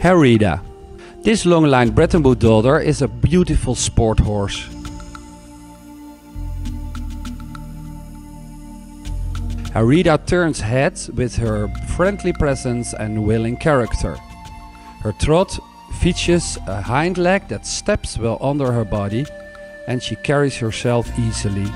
Herida. This long-line Bretton daughter is a beautiful sport horse. Herida turns heads with her friendly presence and willing character. Her trot features a hind leg that steps well under her body and she carries herself easily